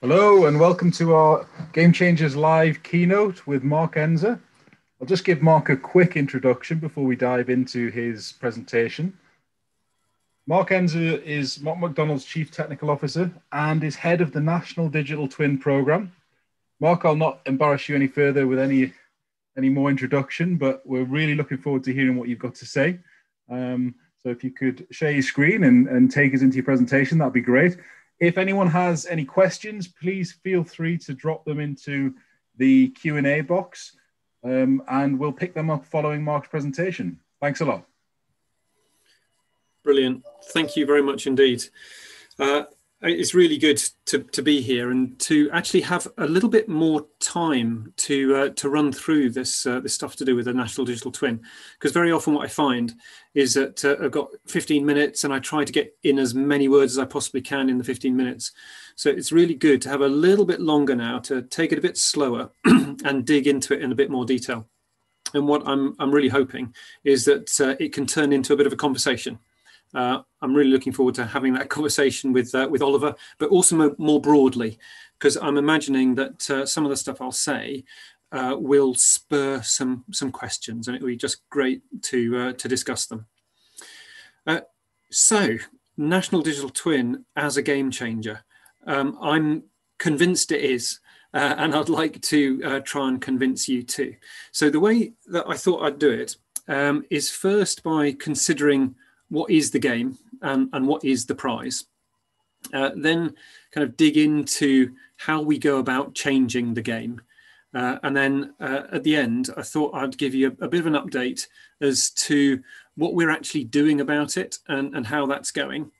Hello and welcome to our Game Changers Live keynote with Mark Enzer. I'll just give Mark a quick introduction before we dive into his presentation. Mark Enzer is Mott MacDonald's Chief Technical Officer and is head of the National Digital Twin Programme. Mark, I'll not embarrass you any further with any any more introduction, but we're really looking forward to hearing what you've got to say. Um, so if you could share your screen and, and take us into your presentation, that'd be great. If anyone has any questions, please feel free to drop them into the Q&A box um, and we'll pick them up following Mark's presentation. Thanks a lot. Brilliant. Thank you very much indeed. Uh, it's really good to, to be here and to actually have a little bit more time to uh, to run through this uh, this stuff to do with the national digital twin. Because very often what I find is that uh, I've got 15 minutes and I try to get in as many words as I possibly can in the 15 minutes. So it's really good to have a little bit longer now to take it a bit slower and dig into it in a bit more detail. And what I'm I'm really hoping is that uh, it can turn into a bit of a conversation uh, I'm really looking forward to having that conversation with uh, with Oliver, but also more, more broadly, because I'm imagining that uh, some of the stuff I'll say uh, will spur some some questions, and it will be just great to uh, to discuss them. Uh, so, National Digital Twin as a game changer, um, I'm convinced it is. and I'd like to try and convince you too. So the way that I thought I'd do it um, is first by considering what is the game and, and what is the prize. Uh, then kind of dig into how we go about changing the game. Uh, and then uh, at the end, I thought I'd give you a, a, bit of an update as to what we're actually doing about it and, and how that's going.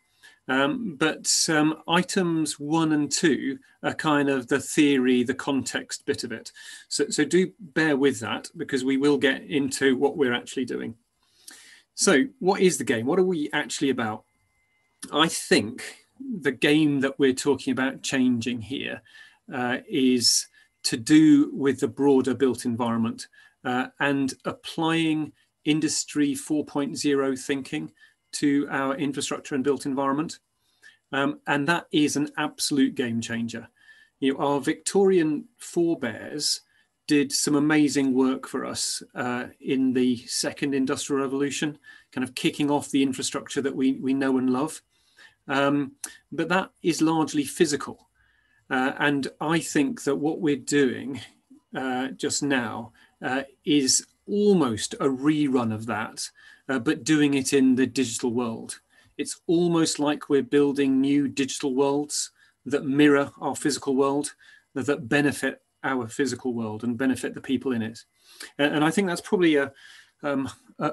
Um, but um, items one and two are kind of the theory, the context bit of it. So, so do bear with that because we will get into what we're actually doing. So, what is the game? What are we actually about? I think the game that we're talking about changing here uh, is to do with the broader built environment uh, and applying industry 4.0 thinking to our infrastructure and built environment. Um, and that is an absolute game changer. You know, our Victorian forebears did some amazing work for us uh, in the second industrial revolution, kind of kicking off the infrastructure that we, we know and love. Um, but that is largely physical. Uh, and I think that what we're doing uh, just now uh, is almost a rerun of that, uh, but doing it in the digital world. It's almost like we're building new digital worlds that mirror our physical world, that benefit our physical world and benefit the people in it. And, and I think that's probably a, um, a,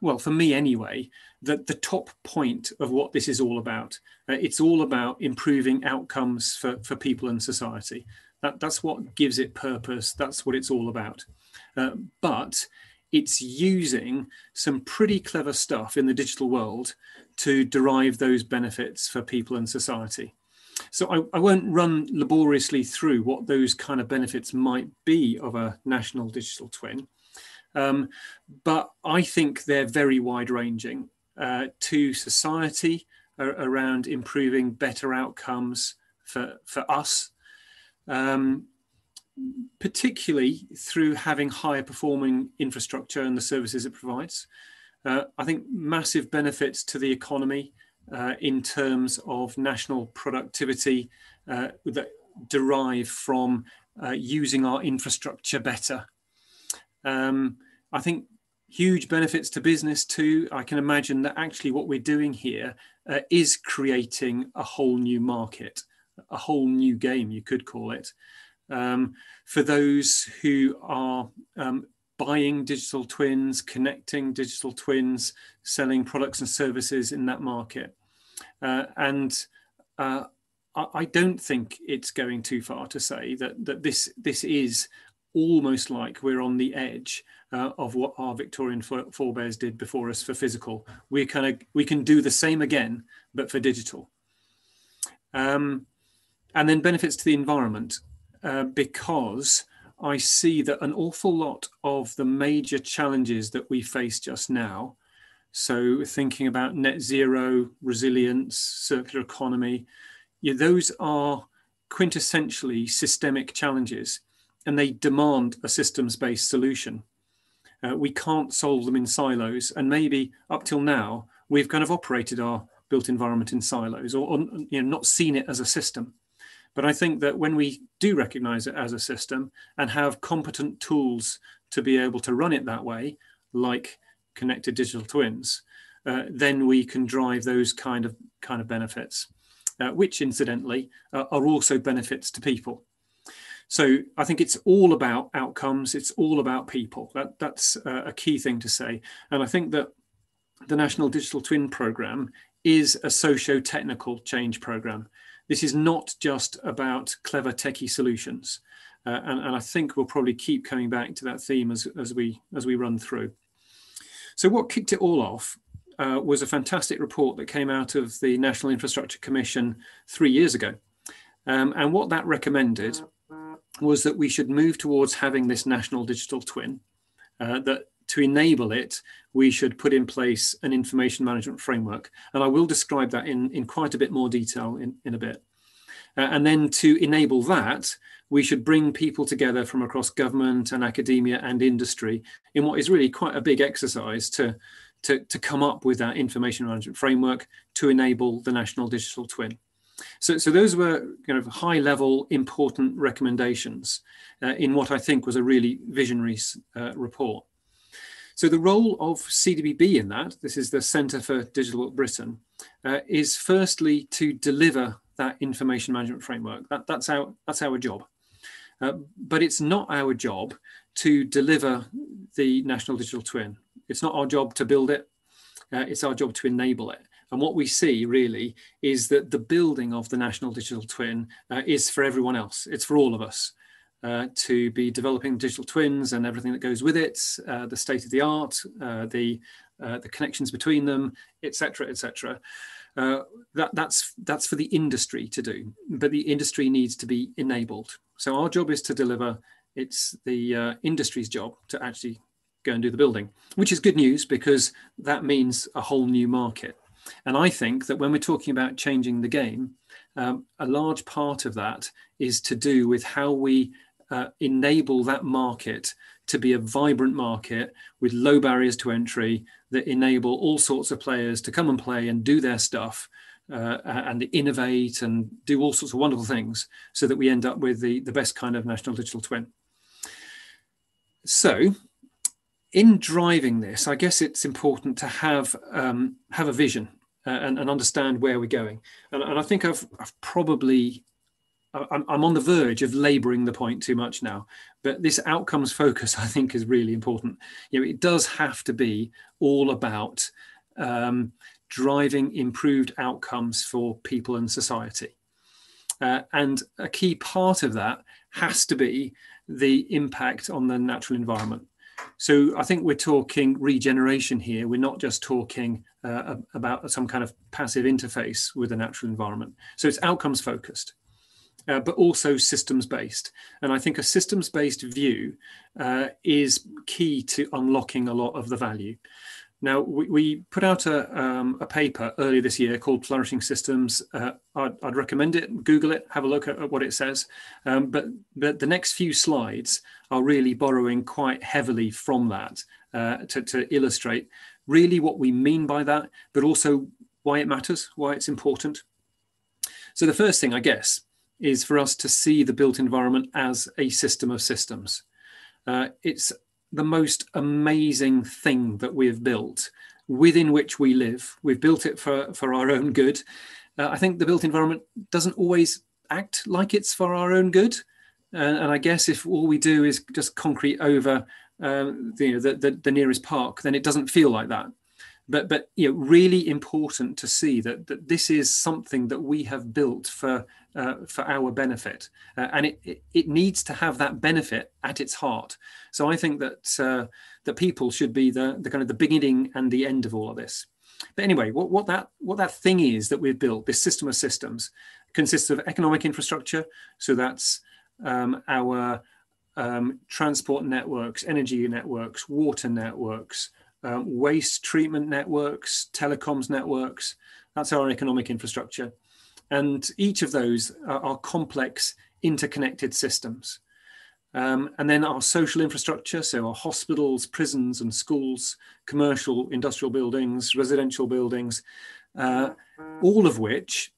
well, for me anyway, that the top point of what this is all about. Uh, it's all about improving outcomes for, for people and society. That, that's what gives it purpose. That's what it's all about. Uh, but it's using some pretty clever stuff in the digital world to derive those benefits for people and society. So I, I, won't run laboriously through what those kind of benefits might be of a national digital twin, um, but I think they're very wide ranging uh, to society around improving better outcomes for, for us, um, particularly through having higher performing infrastructure and the services it provides. Uh, I think massive benefits to the economy uh, in terms of national productivity uh, that derive from uh, using our infrastructure better. Um, I think huge benefits to business too. I can imagine that actually what we're doing here uh, is creating a whole new market, a whole new game, you could call it. Um, for those who are um, buying digital twins, connecting digital twins, selling products and services in that market. Uh, and uh, I don't think it's going too far to say that, that this, this is almost like we're on the edge uh, of what our Victorian forebears did before us for physical. We kind of we can do the same again, but for digital. Um, and then benefits to the environment uh, because I see that an awful lot of the major challenges that we face just now so thinking about net zero, resilience, circular economy, yeah, those are quintessentially systemic challenges and they demand a systems based solution. Uh, we can't solve them in silos. And maybe up till now, we've kind of operated our built environment in silos or, or you know, not seen it as a system. But I think that when we do recognize it as a system and have competent tools to be able to run it that way, like connected digital twins, uh, then we can drive those kind of kind of benefits, uh, which incidentally uh, are also benefits to people. So I think it's all about outcomes. It's all about people. That, that's a key thing to say. And I think that the National Digital Twin Programme is a socio-technical change programme. This is not just about clever techie solutions. Uh, and, and, I think we'll probably keep coming back to that theme as, as, we, as we run through. So what kicked it all off uh, was a fantastic report that came out of the National Infrastructure Commission three years ago. Um, and what that recommended was that we should move towards having this national digital twin, uh, that to enable it, we should put in place an information management framework. And I will describe that in, in quite a bit more detail in, in a bit. Uh, and then to enable that, we should bring people together from across government and academia and industry in what is really quite a big exercise to, to, to come up with that information management framework to enable the national digital twin. So, so those were kind of high level, important recommendations uh, in what I think was a really visionary uh, report. So the role of CDBB in that, this is the Centre for Digital Britain, uh, is firstly to deliver that information management framework. That, that's, our, that's our job. Uh, but it's not our job to deliver the National Digital Twin. It's not our job to build it. Uh, it's our job to enable it. And what we see really is that the building of the national digital twin uh, is for everyone else. It's for all of us. Uh, to be developing digital twins and everything that goes with it, uh, the state of the art, uh, the uh, the connections between them, etc., etc. Uh, that that's that's for the industry to do, but the industry needs to be enabled. So our job is to deliver. It's the industry's job to actually go and do the building, which is good news because that means a whole new market. And I think that when we're talking about changing the game, um, a large part of that is to do with how we uh, enable that market to be a vibrant market with low barriers to entry that enable all sorts of players to come and play and do their stuff uh, and innovate and do all sorts of wonderful things so that we end up with the, the best kind of national digital twin. So in driving this, I guess it's important to have um, have a vision uh, and, and, understand where we're going. And, and I think I've, I've probably I'm, on the verge of labouring the point too much now, but this outcomes focus I think is really important. You know, it does have to be all about um, driving improved outcomes for people and society. Uh, and a key part of that has to be the impact on the natural environment. So I think we're talking regeneration here. We're not just talking uh, about some kind of passive interface with the natural environment. So it's outcomes focused. Uh, but also systems based. And I think a systems based view uh, is key to unlocking a lot of the value. Now, we, we put out a, um, a, paper earlier this year called Flourishing Systems. Uh, I'd, I'd, recommend it, Google it, have a look at, at what it says. Um, but, but the next few slides are really borrowing quite heavily from that uh, to, to illustrate really what we mean by that, but also why it matters, why it's important. So the first thing, I guess, is for us to see the built environment as a system of systems. Uh, it's the most amazing thing that we've built within which we live. We've built it for, for our own good. Uh, I think the built environment doesn't always act like it's for our own good. Uh, and I guess if all we do is just concrete over uh, the, the, the, the nearest park, then it doesn't feel like that but but you know really important to see that, that this is something that we have built for uh, for our benefit. Uh, and it, it, it needs to have that benefit at its heart. So i think that uh, that people should be the, the kind of the beginning and the end of all of this. But anyway what, what that what that thing is that we've built this system of systems consists of economic infrastructure. So that's um, our um, transport networks energy networks water networks um, waste treatment networks, telecoms networks. That's our economic infrastructure. And each of those are, are complex interconnected systems. Um, and then our social infrastructure, so our hospitals, prisons and schools, commercial, industrial buildings, residential buildings, uh, all of which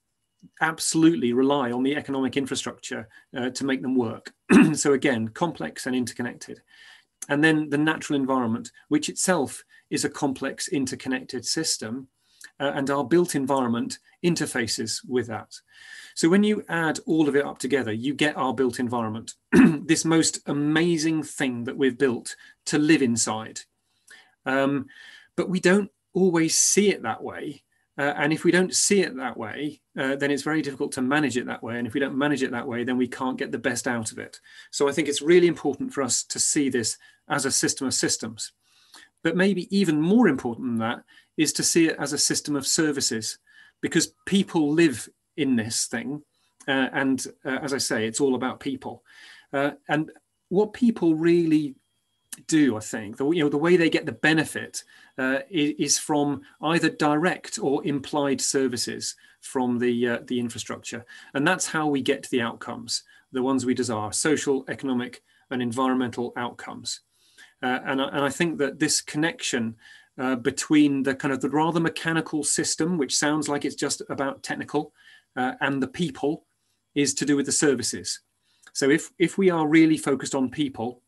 absolutely rely on the economic infrastructure uh, to make them work. so again, complex and interconnected. And then the natural environment, which itself is a complex interconnected system, uh, and our built environment interfaces with that. So when you add all of it up together, you get our built environment, this most amazing thing that we've built to live inside. Um, but we don't always see it that way. Uh, and if we don't see it that way, uh, then it's very difficult to manage it that way. And if we don't manage it that way, then we can't get the best out of it. So I think it's really important for us to see this as a system of systems. But maybe even more important than that is to see it as a system of services because people live in this thing. Uh, and uh, as I say, it's all about people. Uh, and what people really do, I think, the, you know, the way they get the benefit uh, is, is, from either direct or implied services from the uh, the infrastructure, and that's how we get the outcomes, the ones we desire: social, economic, and environmental outcomes. Uh, and, and I think that this connection uh, between the kind of the rather mechanical system, which sounds like it's just about technical, uh, and the people is to do with the services. So if if we are really focused on people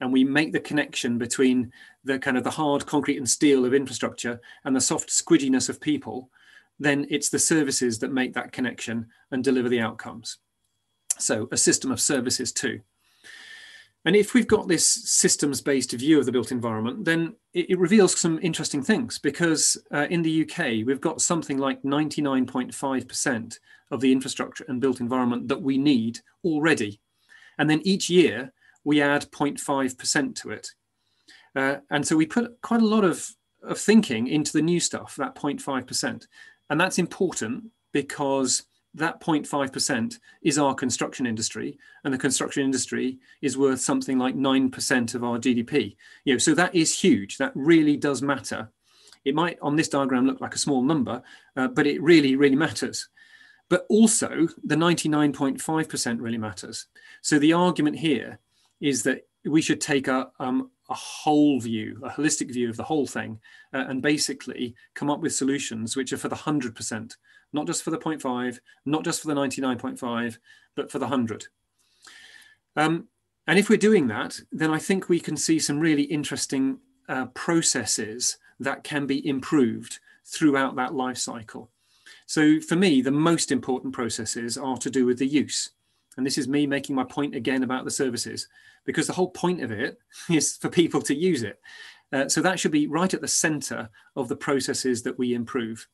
and we make the connection between the kind of the hard concrete and steel of infrastructure and the soft squidginess of people, then it's the services that make that connection and deliver the outcomes. So a system of services too. And if we've got this systems based view of the built environment, then it, it reveals some interesting things because uh, in the UK, we've got something like 99.5% of the infrastructure and built environment that we need already. And then each year, we add 0.5% to it. Uh, and so we put quite a lot of, of thinking into the new stuff, that 0.5%. And that's important because that 0.5% is our construction industry and the construction industry is worth something like 9% of our gdp you know so that is huge. That really does matter. It might on this diagram look like a small number uh, but it really really matters. But also the 99.5% really matters. So the argument here is that we should take a, um, a whole view, a holistic view of the whole thing, uh, and basically come up with solutions which are for the 100%, not just for the 0.5, not just for the 99.5, but for the 100. Um, and if we're doing that, then I think we can see some really interesting uh, processes that can be improved throughout that life cycle. So for me, the most important processes are to do with the use. And this is me making my point again about the services, because the whole point of it is for people to use it. Uh, so that should be right at the center of the processes that we improve.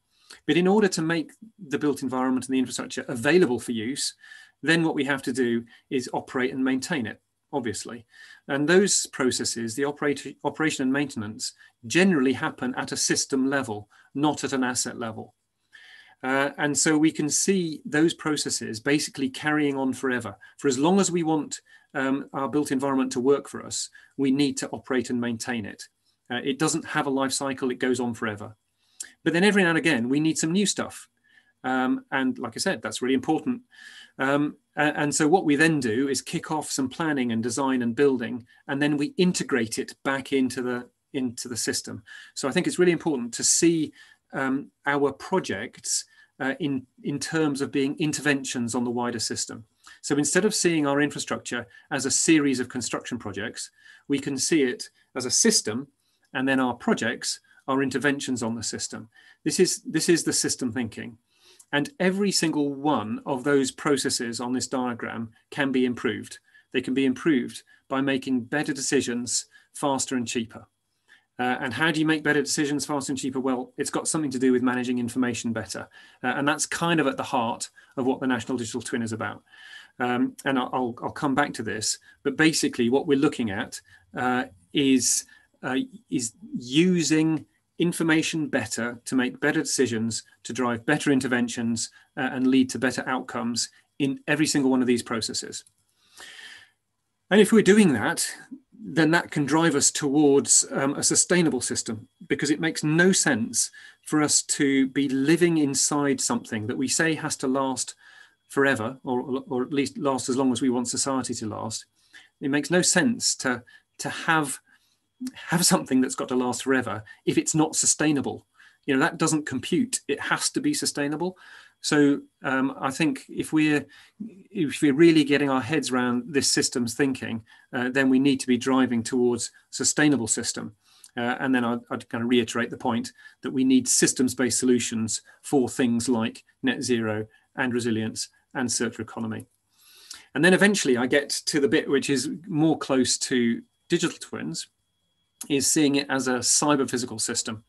But in order to make the built environment and the infrastructure available for use, then what we have to do is operate and maintain it, obviously. And those processes, the operation and maintenance, generally happen at a system level, not at an asset level. Uh, and so we can see those processes basically carrying on forever. For as long as we want um, our built environment to work for us, we need to operate and maintain it. Uh, it doesn't have a life cycle, it goes on forever. But then every now and again, we need some new stuff. Um, and like I said, that's really important. Um, and so what we then do is kick off some planning and design and building, and then we integrate it back into the into the system. So I think it's really important to see um, our projects uh, in, in terms of being interventions on the wider system. So instead of seeing our infrastructure as a series of construction projects, we can see it as a system, and then our projects are interventions on the system. This is, this is the system thinking. And every single one of those processes on this diagram can be improved. They can be improved by making better decisions faster and cheaper. Uh, and how do you make better decisions faster and cheaper? Well, it's got something to do with managing information better. Uh, and that's kind of at the heart of what the National Digital Twin is about. Um, and I'll, I'll, come back to this. But basically, what we're looking at uh, is, uh, is using information better to make better decisions, to drive better interventions, uh, and lead to better outcomes in every single one of these processes. And if we're doing that, then that can drive us towards um, a sustainable system because it makes no sense for us to be living inside something that we say has to last forever or, or at least last as long as we want society to last. It makes no sense to, to have, have something that's got to last forever if it's not sustainable. You know, that doesn't compute. It has to be sustainable. So um, I think if we're if we're really getting our heads around this systems thinking, uh, then we need to be driving towards sustainable system. Uh, and then I'd, I'd, kind of reiterate the point that we need systems-based solutions for things like net zero and resilience and circular economy. And then eventually I get to the bit which is more close to digital twins, is seeing it as a cyber physical system.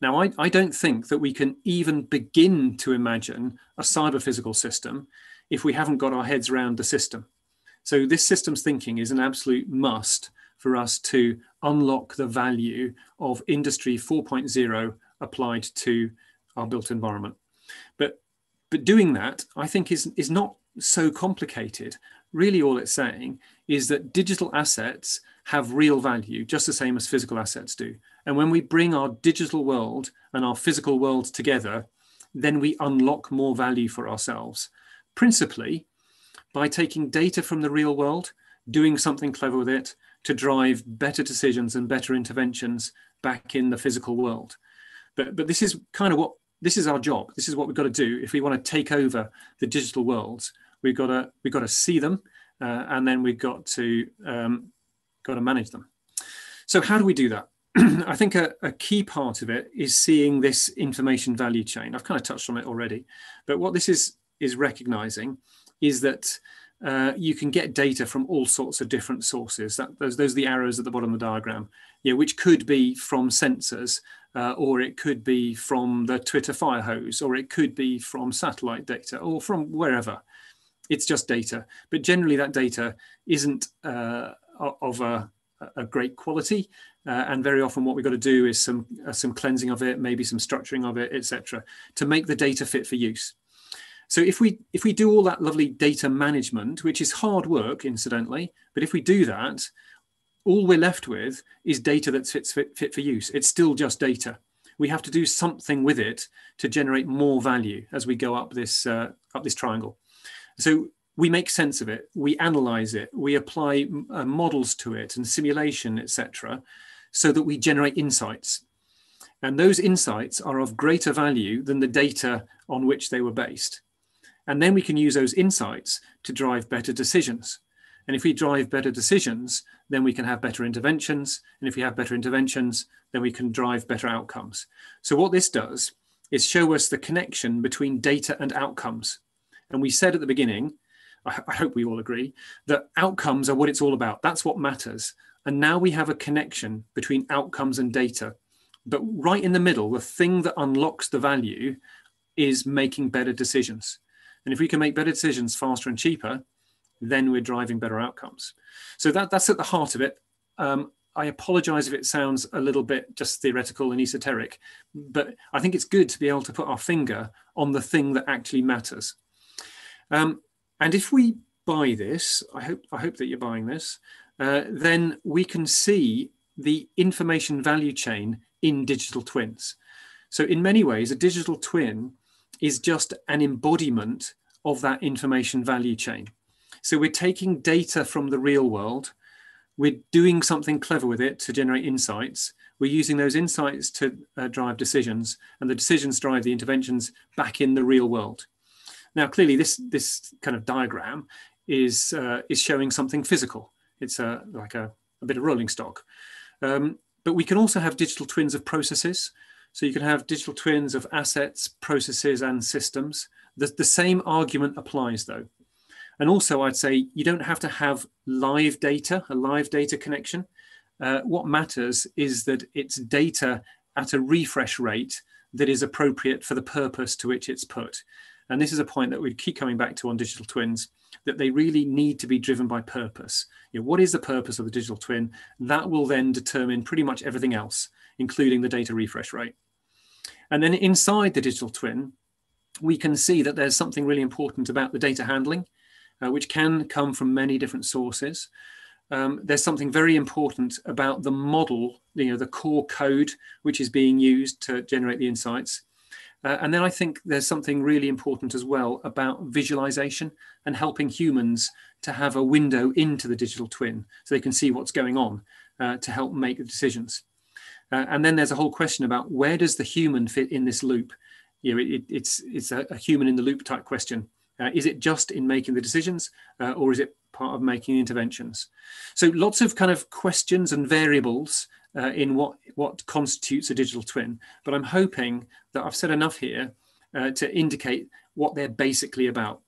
Now, I, I don't think that we can even begin to imagine a cyber physical system if we haven't got our heads around the system. So, this systems thinking is an absolute must for us to unlock the value of Industry 4.0 applied to our built environment. But, but doing that, I think, is, is not so complicated. Really, all it's saying is that digital assets have real value, just the same as physical assets do. And when we bring our digital world and our physical world together, then we unlock more value for ourselves, principally by taking data from the real world, doing something clever with it to drive better decisions and better interventions back in the physical world. But, but this is kind of what this is our job. This is what we've got to do if we want to take over the digital worlds. We've got to we've got to see them, uh, and then we've got to um, got to manage them. So how do we do that? I think a, a, key part of it is seeing this information value chain. I've kind of touched on it already, but what this is is recognizing is that uh, you can get data from all sorts of different sources. That, those, those are the arrows at the bottom of the diagram, yeah, which could be from sensors, uh, or it could be from the Twitter fire hose, or it could be from satellite data, or from wherever. It's just data, but generally that data isn't uh, of a, a great quality. Uh, and very often what we've got to do is some, uh, some cleansing of it, maybe some structuring of it, etc., to make the data fit for use. So if we, if we do all that lovely data management, which is hard work, incidentally, but if we do that, all we're left with is data that's fit, fit, fit for use. It's still just data. We have to do something with it to generate more value as we go up this, uh, up this triangle. So we make sense of it, we analyze it, we apply uh, models to it and simulation, etc., so that we generate insights. And those insights are of greater value than the data on which they were based. And then we can use those insights to drive better decisions. And if we drive better decisions, then we can have better interventions. And if we have better interventions, then we can drive better outcomes. So, what this does is show us the connection between data and outcomes. And we said at the beginning I, hope we all agree, that outcomes are what it's all about. That's what matters. And now we have a connection between outcomes and data. But right in the middle, the thing that unlocks the value is making better decisions. And if we can make better decisions faster and cheaper, then we're driving better outcomes. So that, that's at the heart of it. Um, I apologize if it sounds a little bit just theoretical and esoteric, but I think it's good to be able to put our finger on the thing that actually matters. Um, and if we buy this, I hope, I hope that you're buying this, uh, then we can see the information value chain in digital twins. So in many ways, a digital twin is just an embodiment of that information value chain. So we're taking data from the real world, we're doing something clever with it to generate insights. We're using those insights to uh, drive decisions, and the decisions drive the interventions back in the real world. Now, clearly, this this kind of diagram is uh, is showing something physical. It's a, like a, a bit of rolling stock. Um, but we can also have digital twins of processes. So you can have digital twins of assets, processes, and systems. The, the same argument applies, though. And also, I'd say you don't have to have live data, a live data connection. Uh, what matters is that it's data at a refresh rate that is appropriate for the purpose to which it's put. And this is a point that we keep coming back to on digital twins, that they really need to be driven by purpose. You know, what is the purpose of the digital twin? That will then determine pretty much everything else, including the data refresh rate. And then inside the digital twin, we can see that there's something really important about the data handling, uh, which can come from many different sources. um, there's something very important about the model, you know, the core code which is being used to generate the insights. Uh, and then I think there's something really important as well about visualization and helping humans to have a window into the digital twin so they can see what's going on uh, to help make the decisions. Uh, and then there's a whole question about where does the human fit in this loop? You know, it, it's, it's a, a, human in the loop type question. Uh, is it just in making the decisions uh, or is it part of making interventions? So lots of kind of questions and variables uh, in what, what constitutes a digital twin. But I'm hoping that I've said enough here uh, to indicate what they're basically about.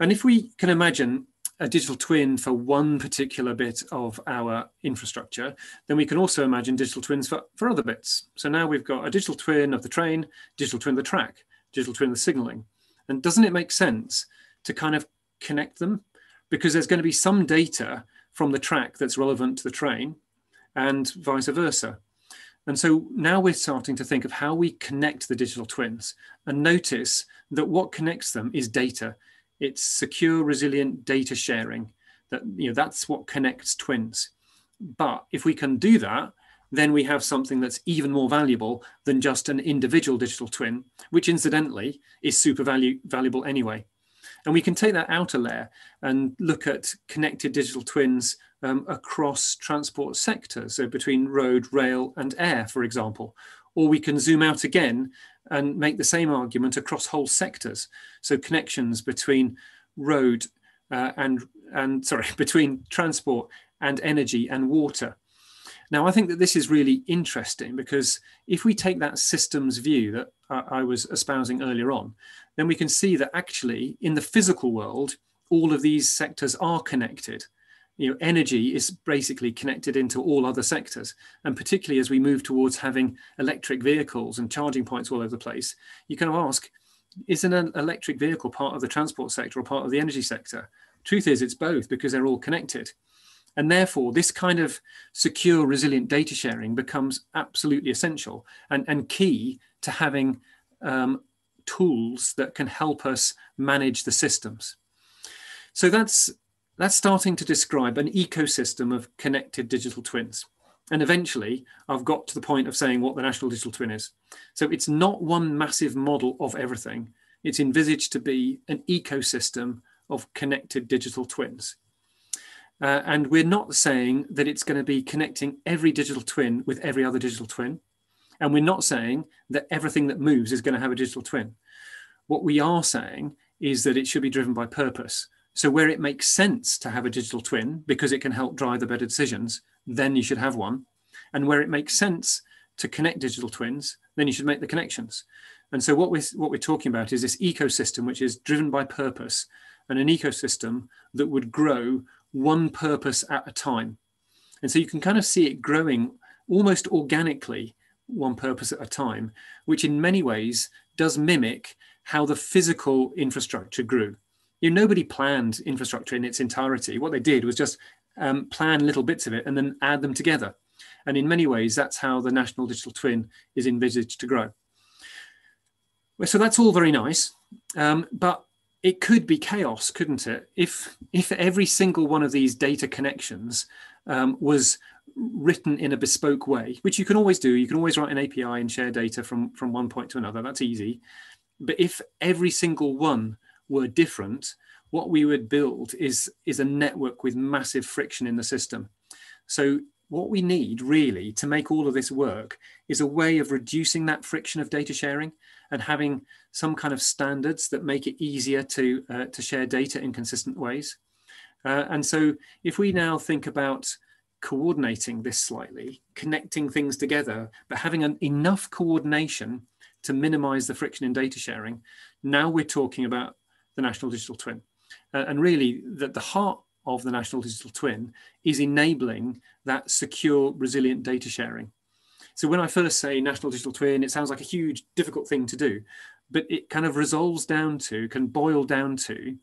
And if we can imagine a digital twin for one particular bit of our infrastructure, then we can also imagine digital twins for, for other bits. So now we've got a digital twin of the train, digital twin of the track, digital twin of the signaling. And doesn't it make sense to kind of connect them? Because there's going to be some data from the track that's relevant to the train and vice versa. And so now we're starting to think of how we connect the digital twins and notice that what connects them is data. It's secure, resilient data sharing. That you know that's what connects twins. But if we can do that, then we have something that's even more valuable than just an individual digital twin, which incidentally is super value, valuable anyway. And we can take that outer layer and look at connected digital twins um, across transport sectors, so between road, rail, and air, for example. Or we can zoom out again and make the same argument across whole sectors. So connections between road uh, and, and sorry, between transport and energy and water. Now, I think that this is really interesting because if we take that systems view that I was espousing earlier on, then we can see that actually in the physical world, all of these sectors are connected. You know, energy is basically connected into all other sectors. And particularly as we move towards having electric vehicles and charging points all over the place, you can ask, is an electric vehicle part of the transport sector or part of the energy sector? Truth is, it's both because they're all connected. And therefore, this kind of secure, resilient data sharing becomes absolutely essential and, and key to having um, tools that can help us manage the systems. So that's, that's starting to describe an ecosystem of connected digital twins. And eventually, I've got to the point of saying what the National Digital Twin is. So it's not one massive model of everything. It's envisaged to be an ecosystem of connected digital twins. Uh, and we're not saying that it's going to be connecting every digital twin with every other digital twin. And we're not saying that everything that moves is going to have a digital twin. What we are saying is that it should be driven by purpose. So where it makes sense to have a digital twin because it can help drive the better decisions, then you should have one. And where it makes sense to connect digital twins, then you should make the connections. And so what we're, what we're talking about is this ecosystem which is driven by purpose and an ecosystem that would grow one purpose at a time. And so you can kind of see it growing almost organically, one purpose at a time, which in many ways does mimic how the physical infrastructure grew. You know, nobody planned infrastructure in its entirety. What they did was just um, plan little bits of it and then add them together. And in many ways, that's how the National Digital Twin is envisaged to grow. So that's all very nice. Um, but it could be chaos, couldn't it? If if every single one of these data connections um, was written in a bespoke way, which you can always do, you can always write an API and share data from from one point to another. That's easy. But if every single one were different, what we would build is is a network with massive friction in the system. So what we need really to make all of this work is a way of reducing that friction of data sharing and having some kind of standards that make it easier to, uh, to share data in consistent ways. Uh, and so if we now think about coordinating this slightly, connecting things together, but having an, enough coordination to minimize the friction in data sharing, now we're talking about the National Digital Twin. Uh, and really, that the heart of the National Digital Twin is enabling that secure, resilient data sharing. So when I first say National Digital Twin, it sounds like a huge, difficult thing to do, but it kind of resolves down to, can boil down to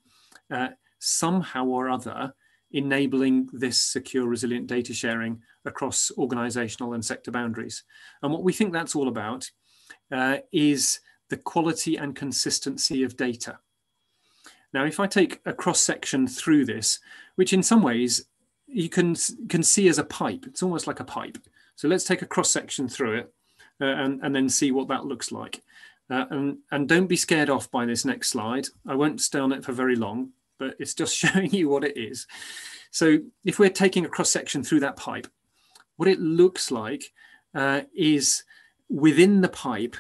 uh, somehow or other enabling this secure, resilient data sharing across organizational and sector boundaries. And what we think that's all about uh, is the quality and consistency of data. Now, if I take a cross section through this, which in some ways you can can see as a pipe. It's almost like a pipe. So let's take a cross section through it uh, and, and then see what that looks like. Uh, and, and don't be scared off by this next slide. I won't stay on it for very long, but it's just showing you what it is. So if we're taking a cross section through that pipe, what it looks like uh, is within the pipe,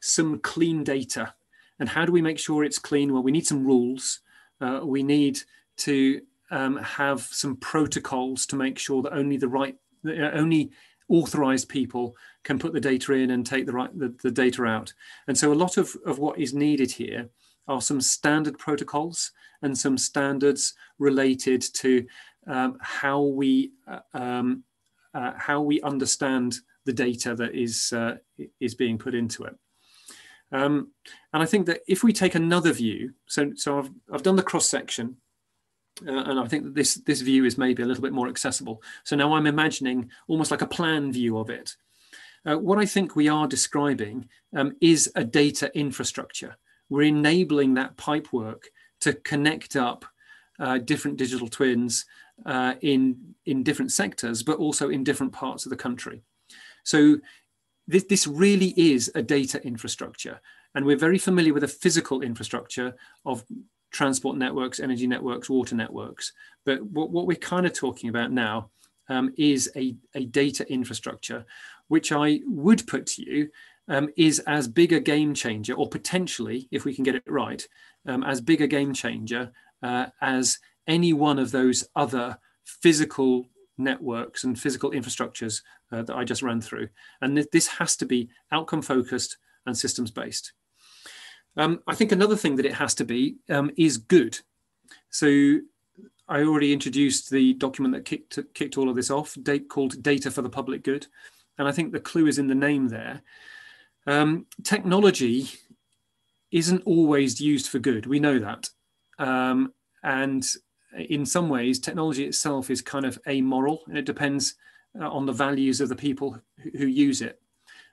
some clean data. And how do we make sure it's clean? Well, we need some rules. Uh, we need to um, have some protocols to make sure that only the right, uh, only authorized people can put the data in and take the right the, the data out. And so a lot of, of what is needed here are some standard protocols and some standards related to um, how we uh, um, uh, how we understand the data that is uh, is being put into it. Um, and I think that if we take another view, so so I've I've done the cross section uh, and I think that this, this view is maybe a little bit more accessible. So now I'm imagining almost like a plan view of it. Uh, what I think we are describing um, is a data infrastructure. We're enabling that pipe work to connect up uh, different digital twins uh, in, in different sectors, but also in different parts of the country. So this, this really is a data infrastructure. And we're very familiar with a physical infrastructure of transport networks, energy networks, water networks. But what, what we're kind of talking about now um, is a, a data infrastructure, which I would put to you um, is as big a game changer, or potentially, if we can get it right, um, as big a game changer uh, as any one of those other physical networks and physical infrastructures uh, that I just ran through. And th this has to be outcome focused and systems based. Um, I think another thing that it has to be um, is good. So I already introduced the document that kicked, kicked all of this off, date, called Data for the Public Good. And I think the clue is in the name there. Um, technology isn't always used for good. We know that. Um, and in some ways, technology itself is kind of amoral and it depends uh, on the values of the people who, who use it.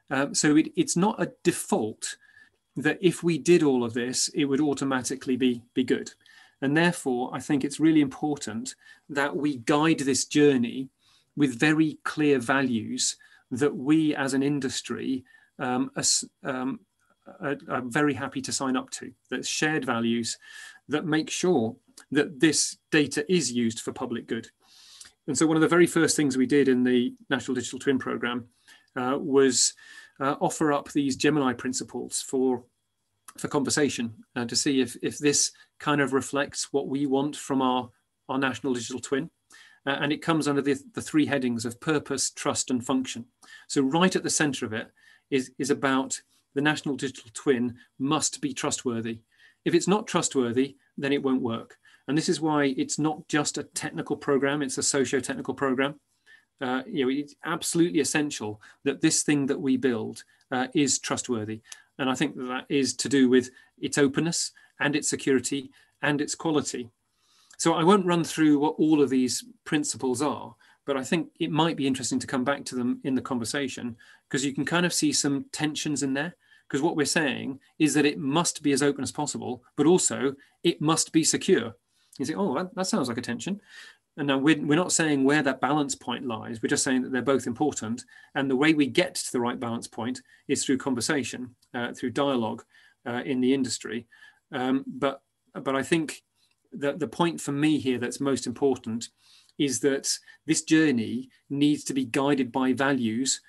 Um, so it, it's not a default that if we did all of this, it would automatically be, be good. And therefore, I think it's really important that we guide this journey with very clear values that we as an industry um, um, are, are very happy to sign up to, that shared values that make sure that this data is used for public good. And so one of the very first things we did in the National Digital Twin Programme uh, was uh, offer up these Gemini principles for for conversation uh, to see if if this kind of reflects what we want from our our national digital twin. Uh, and it comes under the, the three headings of purpose, trust, and function. So right at the center of it is, is about the national digital twin must be trustworthy. If it's not trustworthy, then it won't work. And this is why it's not just a technical program, it's a socio-technical program uh, you know, it's absolutely essential that this thing that we build uh, is trustworthy. And I think that, that is to do with its openness and its security and its quality. So I won't run through what all of these principles are, but I think it might be interesting to come back to them in the conversation because you can kind of see some tensions in there. Because what we're saying is that it must be as open as possible, but also it must be secure. You say, oh, that, that sounds like a tension. And now we're, we're not saying where that balance point lies. We're just saying that they're both important. And the way we get to the right balance point is through conversation, uh, through dialogue uh, in the industry. Um, but, but I think that the point for me here that's most important is that this journey needs to be guided by values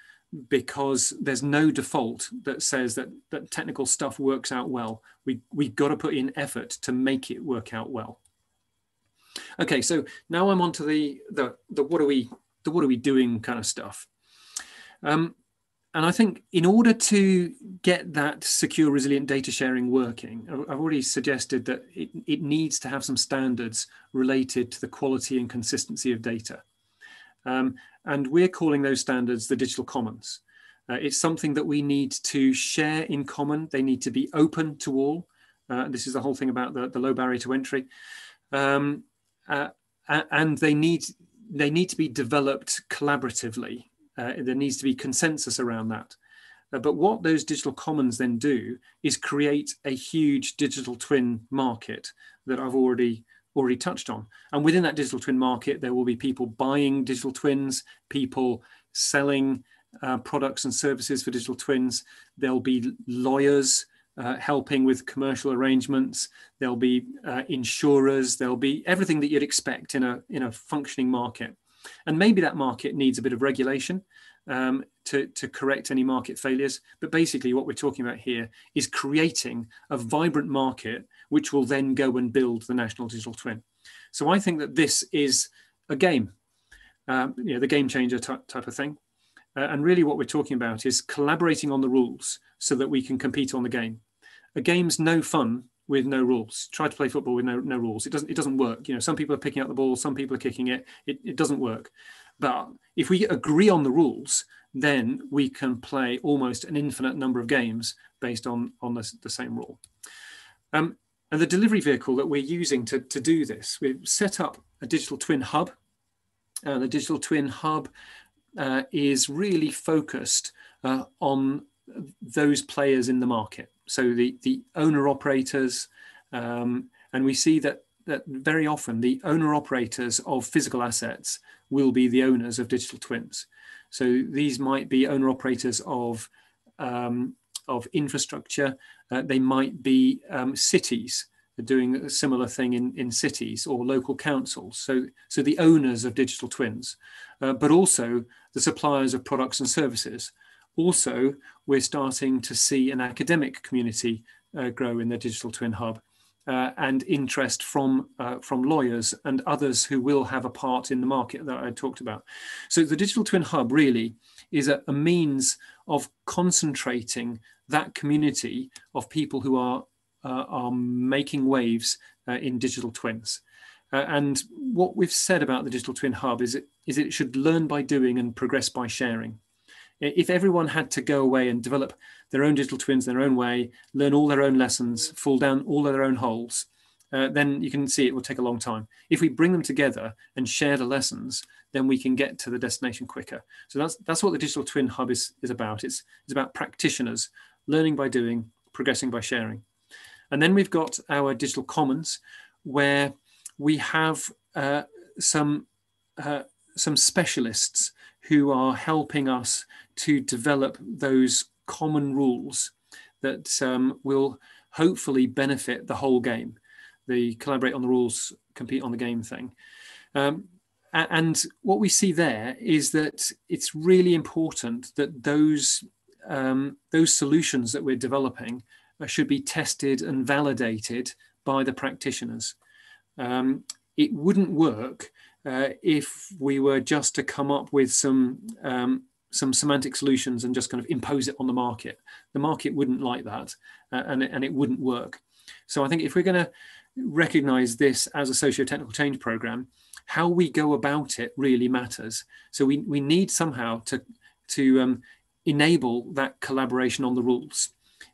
because there's no default that says that, that technical stuff works out well. We, we've got to put in effort to make it work out well. Okay, so now I'm on to the, the, the what are we the what are we doing kind of stuff. Um, and I think in order to get that secure, resilient data sharing working, I've already suggested that it, it needs to have some standards related to the quality and consistency of data. Um, and we're calling those standards the digital commons. Uh, it's something that we need to share in common. They need to be open to all. Uh, this is the whole thing about the, the low barrier to entry. Um, uh, and they need they need to be developed collaboratively. Uh, there needs to be consensus around that. Uh, but what those digital commons then do is create a huge digital twin market that I've already already touched on. And within that digital twin market, there will be people buying digital twins, people selling uh, products and services for digital twins. There'll be lawyers uh, helping with commercial arrangements. There'll be uh, insurers. There'll be everything that you'd expect in a in a functioning market. And maybe that market needs a bit of regulation um, to, to correct any market failures. But basically, what we're talking about here is creating a vibrant market which will then go and build the national digital twin. So I think that this is a game, um, you know, the game changer type, type of thing. Uh, and really, what we're talking about is collaborating on the rules so that we can compete on the game. A game's no fun with no rules. Try to play football with no, no rules. It doesn't it doesn't work. You know, some people are picking up the ball, some people are kicking it. It, it doesn't work. But if we agree on the rules, then we can play almost an infinite number of games based on on the, the same rule. Um, and the delivery vehicle that we're using to, to do this, we've set up a digital twin hub. Uh, the digital twin hub uh, is really focused uh, on those players in the market. So the, the owner operators, um, and we see that, that very often the owner operators of physical assets will be the owners of digital twins. So these might be owner operators of, um, of infrastructure. Uh, they might be um, cities doing a similar thing in, in cities or local councils. So, so the owners of digital twins, uh, but also the suppliers of products and services. Also, we're starting to see an academic community uh, grow in the digital twin hub. Uh, and interest from uh, from lawyers and others who will have a part in the market that I talked about. So the digital twin hub really is a, a means of concentrating that community of people who are uh, are making waves uh, in digital twins. Uh, and what we've said about the digital twin hub is it, is it should learn by doing and progress by sharing. If everyone had to go away and develop their own digital twins in their own way, learn all their own lessons, fall down all their own holes, uh, then you can see it will take a long time. If we bring them together and share the lessons, then we can get to the destination quicker. So that's that's what the digital twin hub is, is about. It's, it's about practitioners learning by doing, progressing by sharing. And then we've got our digital commons where we have uh, some, uh, some specialists who are helping us to develop those common rules that um, will hopefully benefit the whole game. The collaborate on the rules, compete on the game thing. Um, and what we see there is that it's really important that those um, those solutions that we're developing should be tested and validated by the practitioners. Um, it wouldn't work uh, if we were just to come up with some um, some semantic solutions and just kind of impose it on the market. The market wouldn't like that, uh, and, and it wouldn't work. So I think if we're going to recognize this as a socio-technical change program, how we go about it really matters. So we, we need somehow to, to um, enable that collaboration on the rules.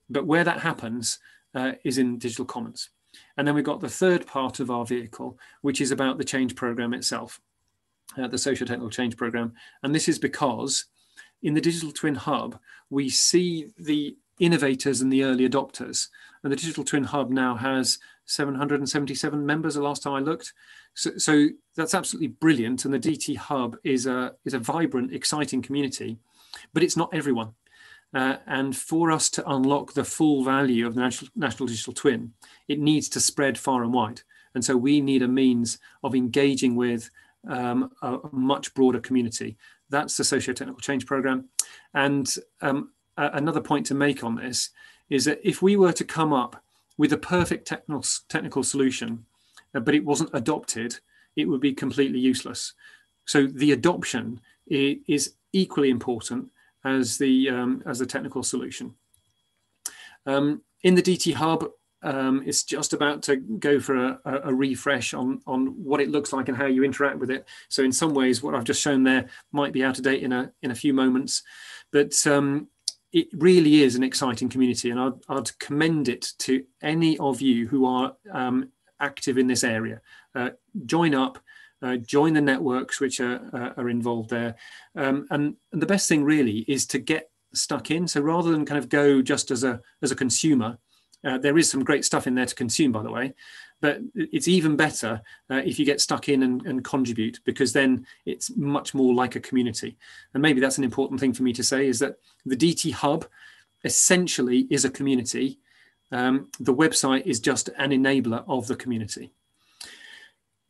But where that happens uh, is in digital commons. And then we've got the third part of our vehicle, which is about the change program itself, uh, the social technical change program. And this is because in the digital twin hub, we see the innovators and the early adopters. And the digital twin hub now has 777 members the last time I looked. So, so that's absolutely brilliant. And the DT hub is a, is a vibrant, exciting community, but it's not everyone. Uh, and for us to unlock the full value of the national, national digital twin, it needs to spread far and wide. And so we need a means of engaging with um, a, a, much broader community. That's the socio-technical change program. And um, another point to make on this is that if we were to come up with a perfect technical, technical solution, uh, but it wasn't adopted, it would be completely useless. So the adoption is equally important as the um, as the technical solution. Um, in the DT Hub, um, it's just about to go for a, a, refresh on, on what it looks like and how you interact with it. So in some ways, what I've just shown there might be out of date in a, in a few moments, but um, it really is an exciting community and I'd, I'd, commend it to any of you who are um, active in this area. Uh, join up, uh, join the networks which are, uh, are involved there. Um, and, and, the best thing really is to get stuck in. So rather than kind of go just as a, as a consumer, Uh, there is some great stuff in there to consume, by the way, but it's even better uh, if you get stuck in and, and, contribute because then it's much more like a community. And maybe that's an important thing for me to say is that the DT Hub essentially is a community. Um, the website is just an enabler of the community.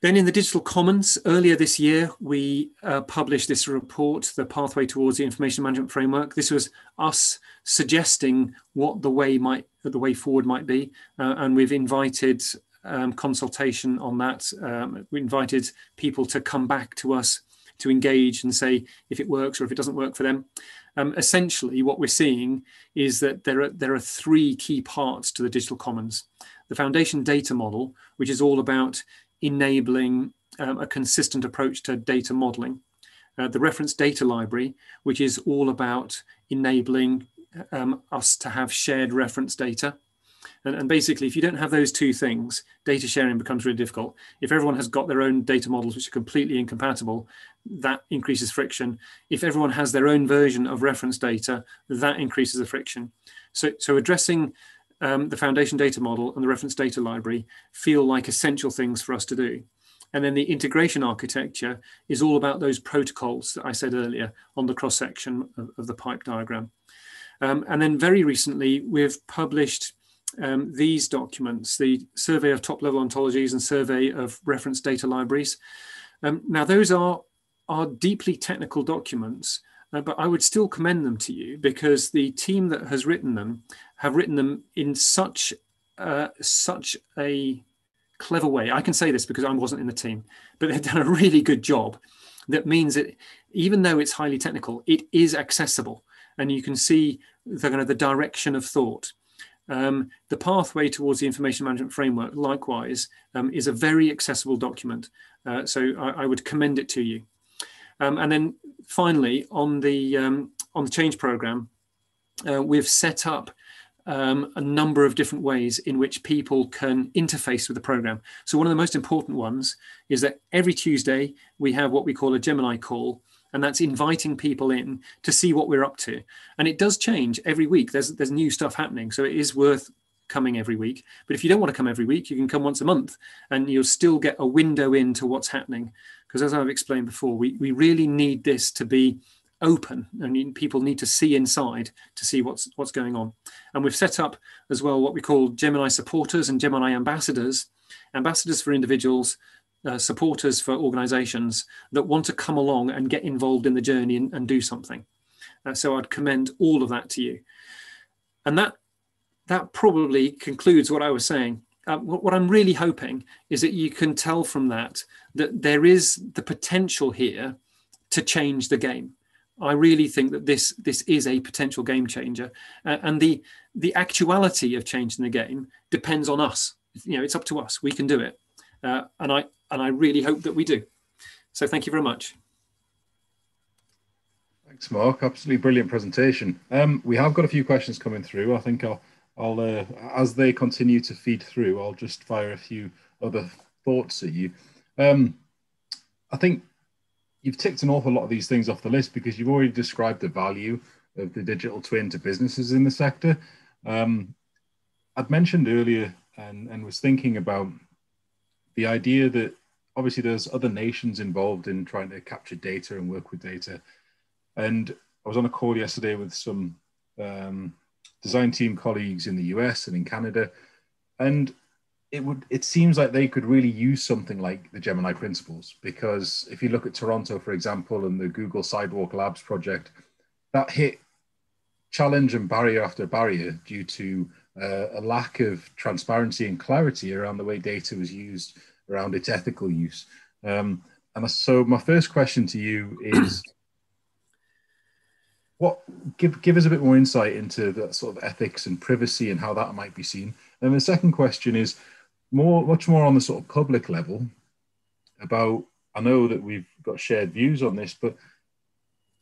Then in the Digital Commons, earlier this year, we uh, published this report, The Pathway Towards the Information Management Framework. This was us suggesting what the way might, the way forward might be. Uh, and we've invited um, consultation on that. Um, we invited people to come back to us to engage and say if it works or if it doesn't work for them. Um, essentially, what we're seeing is that there are, there are three key parts to the digital commons. The foundation data model, which is all about enabling um, a consistent approach to data modeling. Uh, the reference data library, which is all about enabling um, us to have shared reference data. And, and, basically, if you don't have those two things, data sharing becomes really difficult. If everyone has got their own data models which are completely incompatible, that increases friction. If everyone has their own version of reference data, that increases the friction. So, so addressing um, the foundation data model and the reference data library feel like essential things for us to do. And then the integration architecture is all about those protocols that I said earlier on the cross section of, of, the pipe diagram. Um, and then very recently, we've published um, these documents, the survey of top level ontologies and survey of reference data libraries. Um, now, those are, are deeply technical documents, but I would still commend them to you because the team that has written them have written them in such uh, such a clever way. I can say this because I wasn't in the team, but they've done a really good job. That means that even though it's highly technical, it is accessible, and you can see the kind of the direction of thought. Um, the pathway towards the information management framework, likewise, um, is a very accessible document. Uh, so I, I, would commend it to you. Um, and then finally, on the um, on the change program, uh, we've set up um, a number of different ways in which people can interface with the program. So one of the most important ones is that every Tuesday we have what we call a Gemini call, and that's inviting people in to see what we're up to. And it does change every week. There's there's new stuff happening, so it is worth coming every week. But if you don't want to come every week, you can come once a month, and you'll still get a window into what's happening because as I've explained before, we, we really need this to be open and people need to see inside to see what's what's going on. And we've set up as well what we call Gemini supporters and Gemini ambassadors, ambassadors for individuals, uh, supporters for organizations that want to come along and get involved in the journey and, and do something. Uh, so I'd commend all of that to you. And that that probably concludes what I was saying. Uh, what, I'm really hoping is that you can tell from that that there is the potential here to change the game. I really think that this this is a potential game changer, uh, and the the actuality of changing the game depends on us. You know, it's up to us. We can do it, uh, and I and I really hope that we do. So, thank you very much. Thanks, Mark. Absolutely brilliant presentation. Um, we have got a few questions coming through. I think I'll I'll uh, as they continue to feed through, I'll just fire a few other thoughts at you. Um, I think you've ticked an awful lot of these things off the list because you've already described the value of the digital twin to businesses in the sector. Um, I'd mentioned earlier and, and was thinking about the idea that obviously there's other nations involved in trying to capture data and work with data. And I was on a call yesterday with some um, design team colleagues in the US and in Canada. And it would it seems like they could really use something like the Gemini principles because if you look at Toronto, for example, and the Google Sidewalk Labs project, that hit challenge and barrier after barrier due to uh, a lack of transparency and clarity around the way data was used around its ethical use. Um, and so my first question to you is what give give us a bit more insight into that sort of ethics and privacy and how that might be seen. And the second question is more, much more on the sort of public level about, I know that we've got shared views on this, but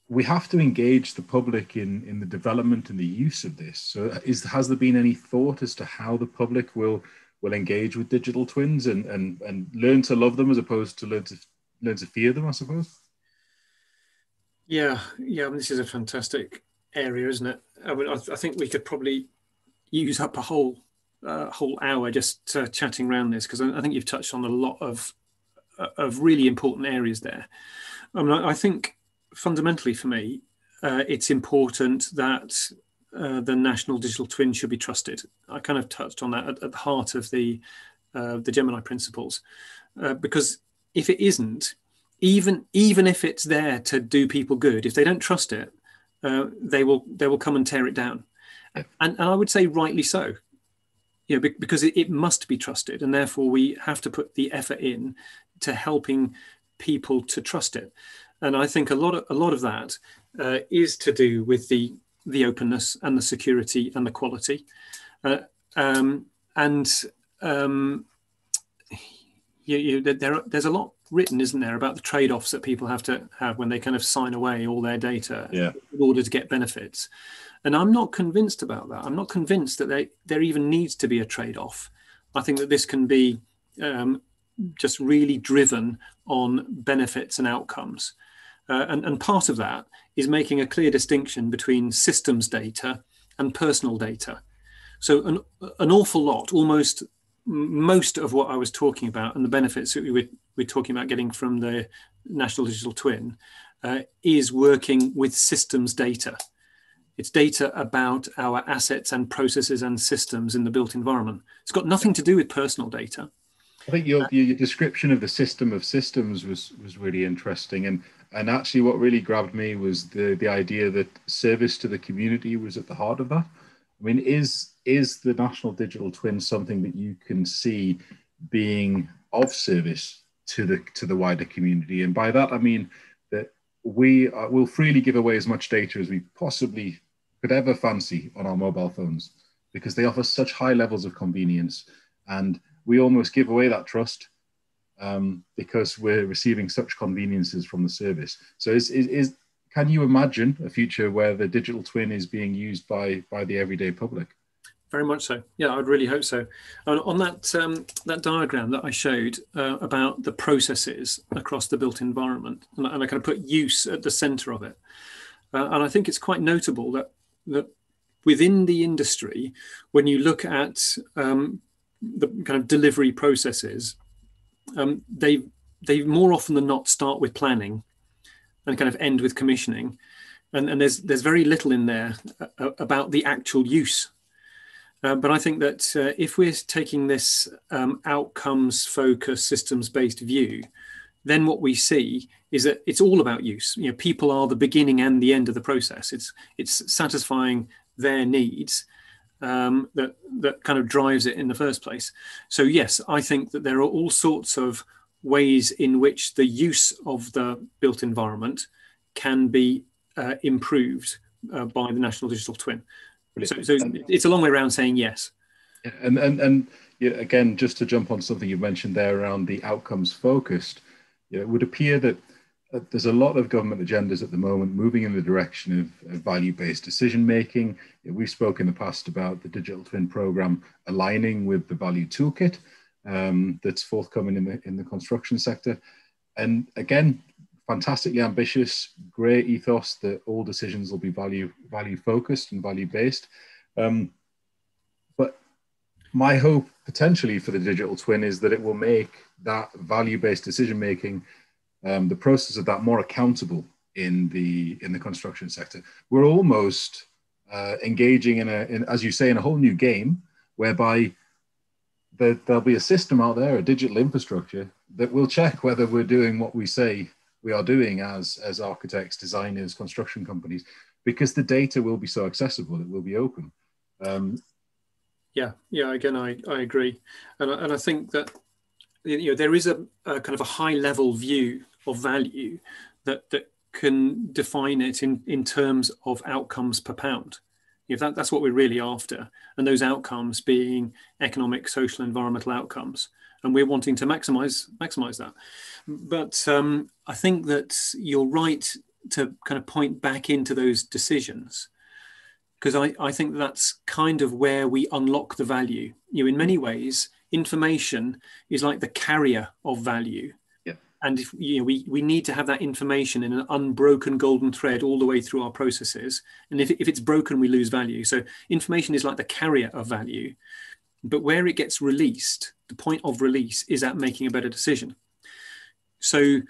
we have to engage the public in, in the development and the use of this. So is, has there been any thought as to how the public will, will engage with digital twins and, and, and learn to love them as opposed to learn to, learn to fear them, I suppose? Yeah, yeah, I mean, this is a fantastic area, isn't it? I mean, I, I think we could probably use up a whole a whole hour just uh, chatting around this because I, I, think you've touched on a lot of uh, of really important areas there. I mean, I, I think fundamentally for me, uh, it's important that uh, the national digital twin should be trusted. I kind of touched on that at, at the heart of the uh, the Gemini principles, uh, because if it isn't, even even if it's there to do people good, if they don't trust it, uh, they will they will come and tear it down, and, and I would say rightly so. You know, because it, it must be trusted, and therefore we have to put the effort in to helping people to trust it. And I think a lot of a lot of that uh, is to do with the the openness and the security and the quality. Uh, um, and um, you, you, there, there's a lot written, isn't there, about the trade-offs that people have to have when they kind of sign away all their data yeah. in order to get benefits. And I'm not convinced about that. I'm not convinced that they, there even needs to be a trade-off. I think that this can be um, just really driven on benefits and outcomes. Uh, and, and part of that is making a clear distinction between systems data and personal data. So an, an awful lot, almost most of what I was talking about and the benefits that we were, we're talking about getting from the National Digital Twin uh, is working with systems data. It's data about our assets and processes and systems in the built environment. It's got nothing to do with personal data. I think your, your description of the system of systems was was really interesting, and and actually, what really grabbed me was the the idea that service to the community was at the heart of that. I mean, is is the national digital twin something that you can see being of service to the to the wider community? And by that, I mean that we are, will freely give away as much data as we possibly could ever fancy on our mobile phones because they offer such high levels of convenience and we almost give away that trust um, because we're receiving such conveniences from the service. So is, is, is, can you imagine a future where the digital twin is being used by, by the everyday public? Very much so. Yeah, I'd really hope so. And on that um, that diagram that I showed uh, about the processes across the built environment, and, and I kind of put use at the centre of it, uh, and I think it's quite notable that that within the industry, when you look at um, the kind of delivery processes, um, they they more often than not start with planning and kind of end with commissioning, and, and there's there's very little in there uh, about the actual use. Uh, but I think that uh, if we're taking this um, outcomes focused systems based view, then what we see is that it's all about use. You know, people are the beginning and the end of the process. It's it's satisfying their needs um, that that kind of drives it in the first place. So yes, I think that there are all sorts of ways in which the use of the built environment can be uh, improved uh, by the national digital twin. So, so, it's a long way around saying yes. And and and yeah, again, just to jump on something you mentioned there around the outcomes focused, it would appear that uh, there's a lot of government agendas at the moment moving in the direction of, of value-based decision making. We've spoken in the past about the digital twin program aligning with the value toolkit um, that's forthcoming in the in the construction sector, and again, fantastically ambitious, great ethos that all decisions will be value value focused and value based. Um, but my hope potentially for the digital twin is that it will make that value based decision making um, the process of that more accountable in the in the construction sector. We're almost uh, engaging in a, in, as you say, in a whole new game whereby there, there'll be a system out there, a digital infrastructure that will check whether we're doing what we say we are doing as as architects, designers, construction companies, because the data will be so accessible, it will be open. Um, yeah, yeah. Again, I, I agree, and and I think that you know there is a, a kind of a high level view of value that that can define it in in terms of outcomes per pound. If that, that's what we're really after, and those outcomes being economic, social, environmental outcomes, and we're wanting to maximize maximize that. But um, I think that you're right to kind of point back into those decisions because I, I think that's kind of where we unlock the value. You know, in many ways, information is like the carrier of value Yeah. and if you know we, we need to have that information in an unbroken golden thread all the way through our processes and if, if it's broken we lose value so information is like the carrier of value but where it gets released, the point of release is at making a better decision. So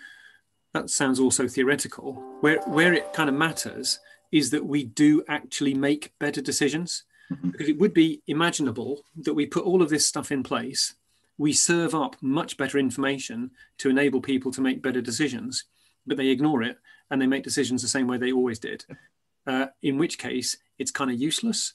that sounds also theoretical. Where where it kind of matters is that we do actually make better decisions. Mm-hmm. Because it would be imaginable that we put all of this stuff in place, we serve up much better information to enable people to make better decisions, but they ignore it and they make decisions the same way they always did. Uh, in which case, it's kind of useless.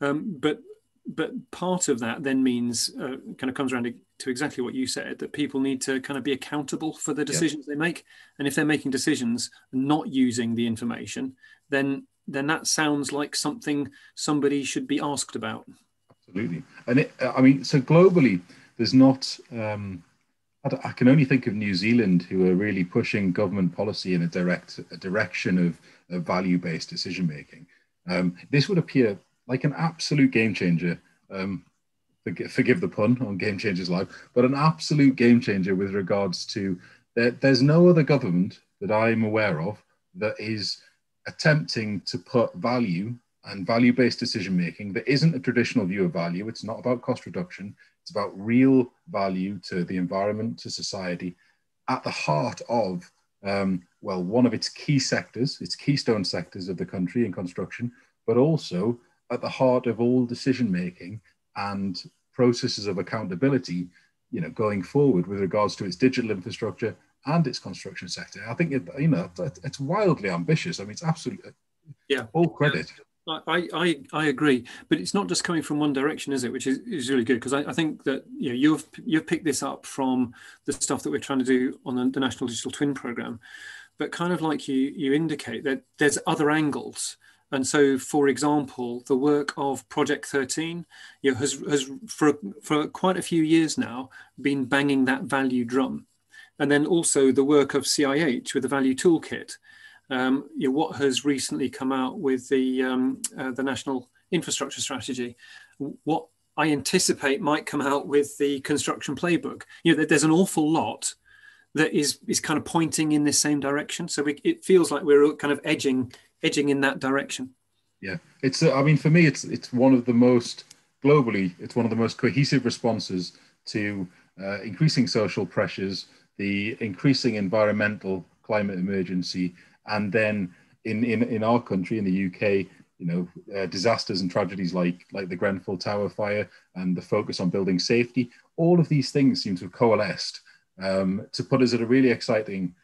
Um, but but part of that then means uh, kind of comes around to, exactly what you said that people need to kind of be accountable for the decisions yeah. they make. And if they're making decisions not using the information then then that sounds like something somebody should be asked about. Absolutely. And it, i mean so globally there's not um, I, I, can only think of new zealand who are really pushing government policy in a direct a direction of, of value-based decision making um, this would appear like an absolute game changer. Um, forgive, the pun on Game Changers Live, but an absolute game changer with regards to there, there's no other government that I'm aware of that is attempting to put value and value based decision making that isn't a traditional view of value. It's not about cost reduction, it's about real value to the environment, to society, at the heart of, um, well, one of its key sectors, its keystone sectors of the country in construction, but also at the heart of all decision making and processes of accountability, you know, going forward with regards to its digital infrastructure and its construction sector. I think it, you know it's wildly ambitious. I mean, it's absolutely yeah, all credit. I, I, I agree, but it's not just coming from one direction, is it? Which is, is really good because I, I think that you know you've you've picked this up from the stuff that we're trying to do on the, the National Digital Twin program, but kind of like you you indicate that there's other angles and so, for example, the work of Project 13 you know, has, has for, for quite a few years now been banging that value drum. And then also the work of CIH with the Value Toolkit. Um, you know, what has recently come out with the, um, uh, the National Infrastructure Strategy, what I anticipate might come out with the Construction Playbook. You know, there's an awful lot that is is kind of pointing in this same direction. So we, it feels like we're kind of edging edging in that direction. Yeah, it's. Uh, I mean, for me, it's it's one of the most globally. It's one of the most cohesive responses to uh, increasing social pressures, the increasing environmental climate emergency, and then in in in our country, in the UK, you know, uh, disasters and tragedies like like the Grenfell Tower fire and the focus on building safety. All of these things seem to have coalesced um, to put us at a really exciting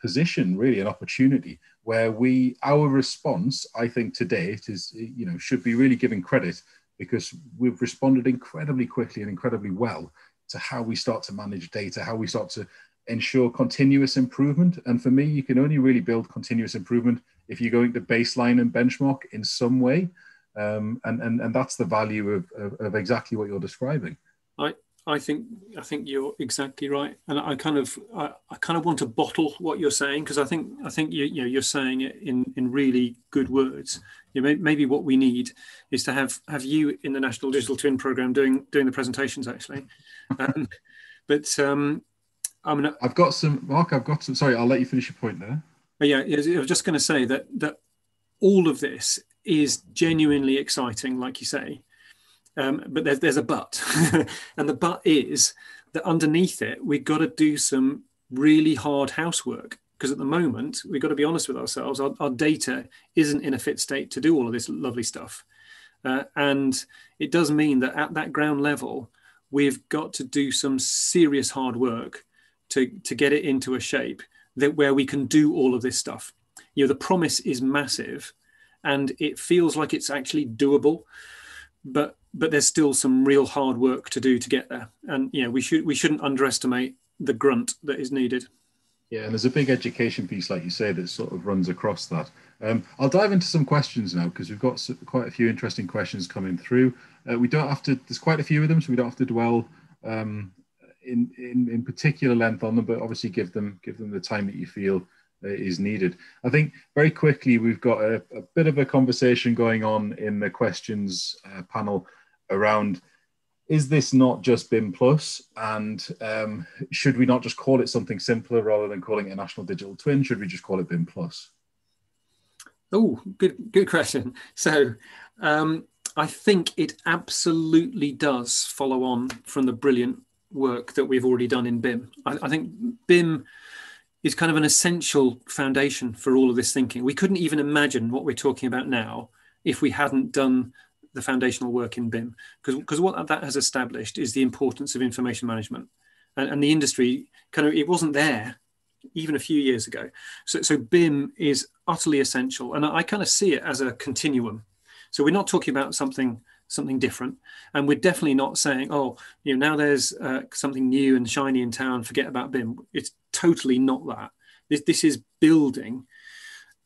position, really an opportunity where we, our response, I think to date is, you know, should be really given credit because we've responded incredibly quickly and incredibly well to how we start to manage data, how we start to ensure continuous improvement. And for me, you can only really build continuous improvement if you're going to baseline and benchmark in some way. Um, and, and, and that's the value of, of, of exactly what you're describing. I, I think I think you're exactly right, and I kind of I, I kind of want to bottle what you're saying because I think I think you, you know you're saying it in in really good words. You know, maybe what we need is to have have you in the National Digital Twin program doing doing the presentations actually, um, but um, I mean I've got some Mark. I've got some. Sorry, I'll let you finish your point there. yeah, I was just going to say that that all of this is genuinely exciting, like you say um, but there's, there's a but. and the but is that underneath it, we've got to do some really hard housework. Because at the moment, we've got to be honest with ourselves, our, our data isn't in a fit state to do all of this lovely stuff. Uh, and it does mean that at that ground level, we've got to do some serious hard work to, to get it into a shape that where we can do all of this stuff. You know, the promise is massive and it feels like it's actually doable. But but there's still some real hard work to do to get there. And you know, we should we shouldn't underestimate the grunt that is needed. Yeah, and there's a big education piece, like you say, that sort of runs across that. Um, I'll dive into some questions now because we've got quite a few interesting questions coming through. Uh, we don't have to. There's quite a few of them, so we don't have to dwell um, in, in in particular length on them. But obviously, give them give them the time that you feel is needed. I think very quickly we've got a, a, bit of a conversation going on in the questions uh, panel around is this not just BIM Plus? And um, should we not just call it something simpler rather than calling it a national digital twin? Should we just call it BIM Plus? Oh, good, good question. So, um, I think it absolutely does follow on from the brilliant work that we've already done in BIM. I, I think BIM is kind of an essential foundation for all of this thinking. We couldn't even imagine what we're talking about now if we hadn't done the foundational work in BIM, because what that has established is the importance of information management, and, and, the industry kind of it wasn't there even a few years ago. So, so BIM is utterly essential, and I, kind of see it as a continuum. So we're not talking about something something different, and we're definitely not saying, oh, you know, now there's uh, something new and shiny in town. Forget about BIM. It's totally not that. This this is building.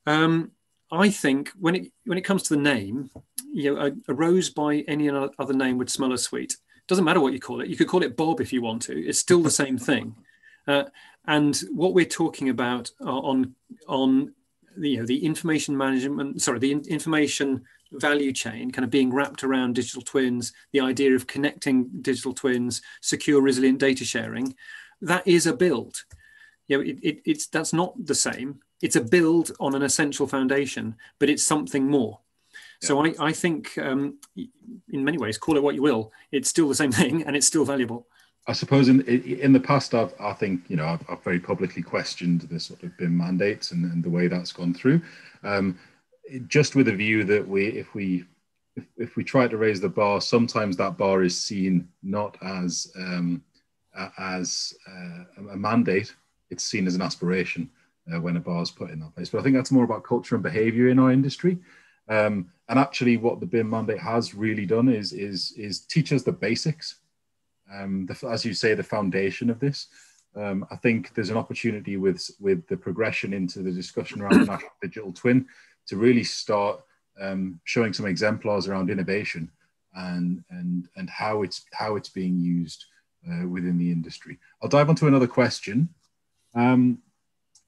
Um, I think when it when it comes to the name, you know, a, a, rose by any other name would smell as sweet. Doesn't matter what you call it. You could call it Bob if you want to. It's still the same thing. Uh, and what we're talking about on on the, you know the information management, sorry, the in, information value chain, kind of being wrapped around digital twins, the idea of connecting digital twins, secure, resilient data sharing, that is a build. You know, it, it, it's that's not the same. It's a build on an essential foundation, but it's something more. So I, I think, um, in many ways, call it what you will, it's still the same thing, and it's still valuable. I suppose in in the past, I've I think you know I've, I've very publicly questioned the sort of BIM mandates and, and the way that's gone through, um, just with a view that we if we if, if we try to raise the bar, sometimes that bar is seen not as um, as uh, a mandate; it's seen as an aspiration uh, when a bar is put in that place. But I think that's more about culture and behaviour in our industry. Um, and actually, what the BIM mandate has really done is is is teach us the basics. Um, the, as you say, the foundation of this. Um, I think there's an opportunity with with the progression into the discussion around the national digital twin to really start um, showing some exemplars around innovation and and and how it's how it's being used uh, within the industry. I'll dive onto another question. Um,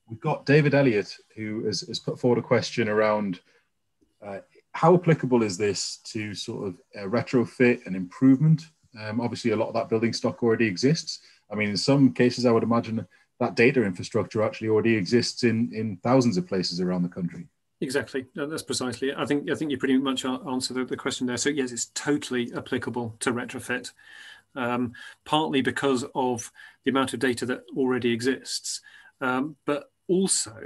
we've got David Elliott who has, has, put forward a question around uh, how applicable is this to sort of retrofit and improvement? Um, obviously, a lot of that building stock already exists. I mean, in some cases, I would imagine that data infrastructure actually already exists in, in thousands of places around the country. Exactly, that's precisely. I think I think you pretty much answered the, question there. So yes, it's totally applicable to retrofit, um, partly because of the amount of data that already exists, um, but also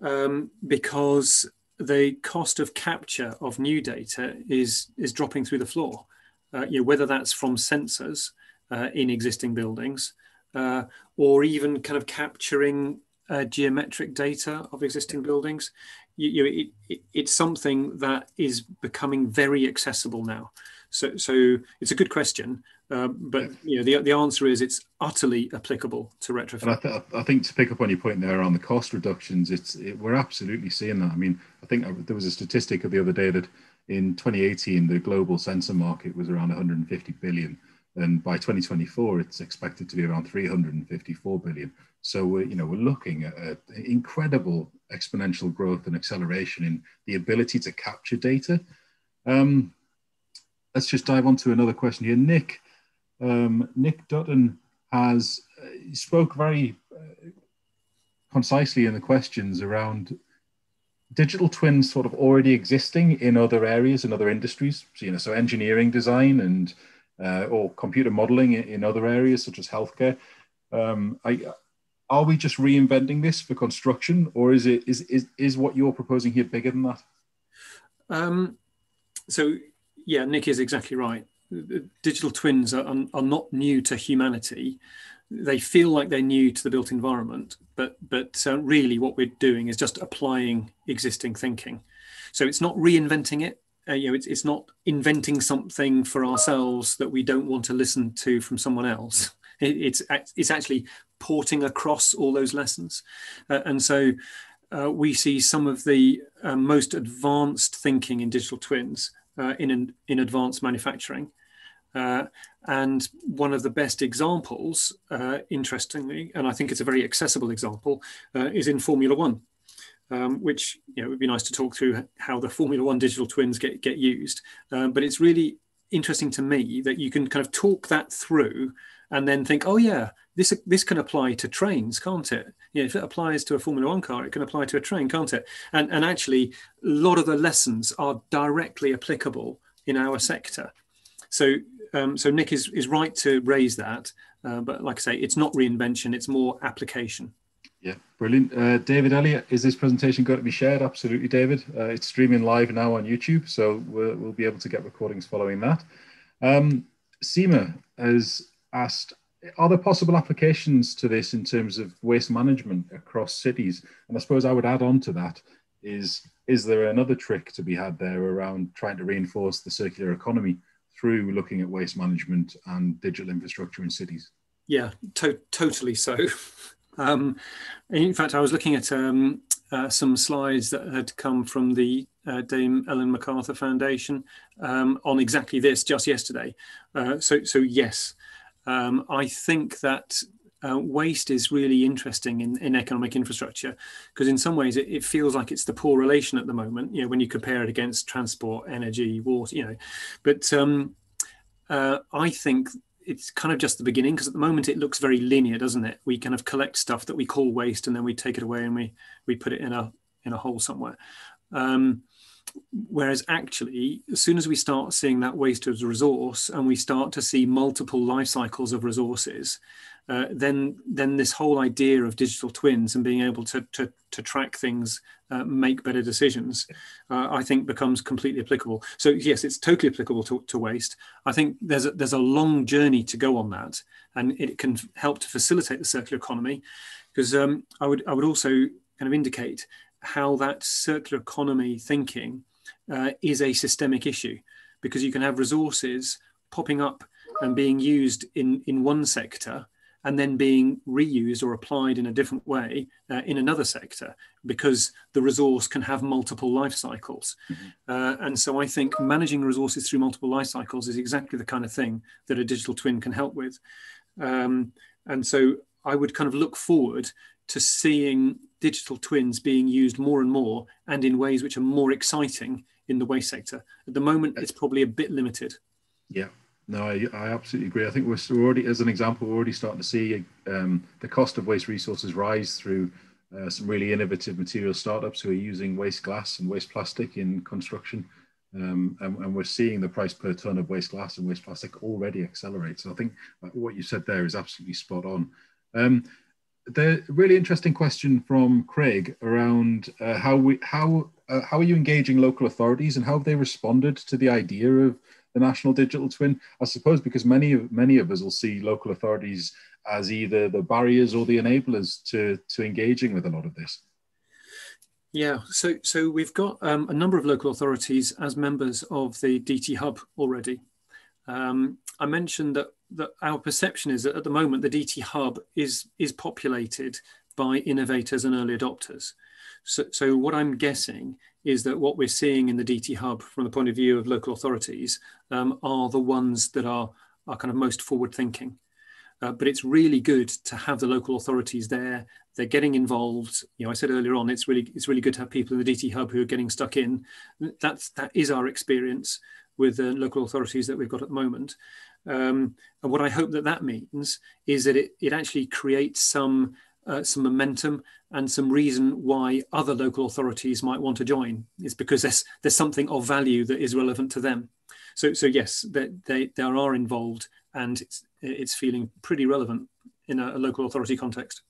um, because the cost of capture of new data is is dropping through the floor. Uh, you know, whether that's from sensors uh, in existing buildings, uh, or even kind of capturing uh, geometric data of existing buildings. You, you it, it, it's something that is becoming very accessible now. So, so it's a good question, uh, but you know the, the answer is it's utterly applicable to retrofit. I, th- I, think to pick up on your point there on the cost reductions, it's it, we're absolutely seeing that. I mean, I think there was a statistic of the other day that in 2018 the global sensor market was around 150 billion, and by 2024 it's expected to be around 354 billion. So we're you know we're looking at, at incredible exponential growth and acceleration in the ability to capture data. Um, let's just dive on to another question here. Nick, um, Nick Dutton has uh, spoke very uh, concisely in the questions around digital twins sort of already existing in other areas and other industries. So, you know, so engineering design and uh, or computer modeling in, in, other areas such as healthcare. Um, I, are we just reinventing this for construction, or is it is is, is what you're proposing here bigger than that? Um, so yeah, Nick is exactly right. Digital twins are, are not new to humanity. They feel like they're new to the built environment, but but uh, really what we're doing is just applying existing thinking. So it's not reinventing it. Uh, you know, it's, it's not inventing something for ourselves that we don't want to listen to from someone else. It, it's it's actually porting across all those lessons, uh, and so uh, we see some of the uh, most advanced thinking in digital twins uh, in in advanced manufacturing. Uh, and one of the best examples, uh, interestingly, and I think it's a very accessible example, uh, is in Formula One, um, which you know, it would be nice to talk through how the Formula One digital twins get, get used. Um, but it's really interesting to me that you can kind of talk that through and then think, oh yeah, this this can apply to trains, can't it? Yeah, if it applies to a Formula One car, it can apply to a train, can't it? And and actually, a lot of the lessons are directly applicable in our sector. So, um, so Nick is, is right to raise that, uh, but like I say, it's not reinvention; it's more application. Yeah, brilliant. Uh, David Elliott, is this presentation going to be shared? Absolutely, David. Uh, it's streaming live now on YouTube, so we'll, we'll, be able to get recordings following that. Um, Seema has asked, are there possible applications to this in terms of waste management across cities? And I suppose I would add on to that is, is there another trick to be had there around trying to reinforce the circular economy through looking at waste management and digital infrastructure in cities? Yeah, to- totally so. Um, in fact, I was looking at um, uh, some slides that had come from the uh, Dame Ellen MacArthur Foundation um, on exactly this just yesterday. Uh, so, so yes, um, I think that uh, waste is really interesting in, in economic infrastructure because in some ways it, it, feels like it's the poor relation at the moment. You know, when you compare it against transport, energy, water. You know, but um, uh, I think it's kind of just the beginning because at the moment it looks very linear, doesn't it? We kind of collect stuff that we call waste and then we take it away and we we put it in a in a hole somewhere. Um, whereas actually, as soon as we start seeing that waste as a resource and we start to see multiple life cycles of resources, uh, then then this whole idea of digital twins and being able to to, to track things, uh, make better decisions, uh, I think becomes completely applicable. So yes, it's totally applicable to, to waste. I think there's a, there's a long journey to go on that, and it can help to facilitate the circular economy, because um, I would I would also kind of indicate how that circular economy thinking uh, is a systemic issue, because you can have resources popping up and being used in in one sector and then being reused or applied in a different way uh, in another sector because the resource can have multiple life cycles. Mm-hmm. Uh, and so I think managing resources through multiple life cycles is exactly the kind of thing that a digital twin can help with. Um, and so I would kind of look forward to seeing digital twins being used more and more and in ways which are more exciting in the waste sector. At the moment, it's probably a bit limited. Yeah, no, I, I absolutely agree. I think we're already, as an example, we're already starting to see um, the cost of waste resources rise through uh, some really innovative material startups who are using waste glass and waste plastic in construction. Um, and, and, we're seeing the price per ton of waste glass and waste plastic already accelerate. So I think what you said there is absolutely spot on. Um, the really interesting question from Craig around uh, how we how uh, how are you engaging local authorities and how have they responded to the idea of the national digital twin? I suppose because many of many of us will see local authorities as either the barriers or the enablers to to engaging with a lot of this. Yeah, so so we've got um, a number of local authorities as members of the DT Hub already. Um, I mentioned that that our perception is that at the moment the DT Hub is is populated by innovators and early adopters. So, so what I'm guessing is that what we're seeing in the DT Hub from the point of view of local authorities um, are the ones that are, are kind of most forward thinking. Uh, but it's really good to have the local authorities there. They're getting involved. You know, I said earlier on, it's really it's really good to have people in the DT Hub who are getting stuck in. That's that is our experience with the local authorities that we've got at the moment. Um, and what I hope that that means is that it, it actually creates some uh, some momentum and some reason why other local authorities might want to join is because there's there's something of value that is relevant to them. So so yes, they they, they are involved and it's it's feeling pretty relevant in a, a local authority context.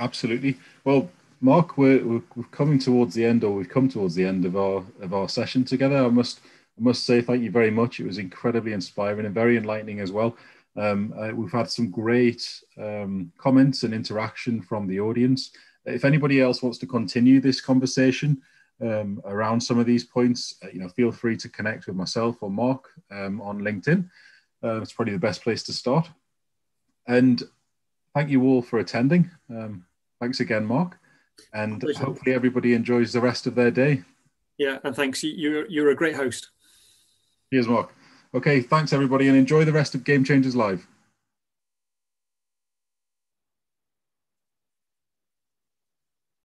Absolutely. Well, Mark, we're, we're coming towards the end, or we've come towards the end of our of our session together. I must I must say thank you very much. It was incredibly inspiring and very enlightening as well. Um, uh, we've had some great um, comments and interaction from the audience. If anybody else wants to continue this conversation um, around some of these points, uh, you know, feel free to connect with myself or Mark um, on LinkedIn. Uh, it's probably the best place to start. And thank you all for attending. Um, thanks again, Mark. And hopefully everybody enjoys the rest of their day. Yeah, and thanks. You're, you're a great host. Here's Mark. Okay, thanks everybody and enjoy the rest of Game Changers Live.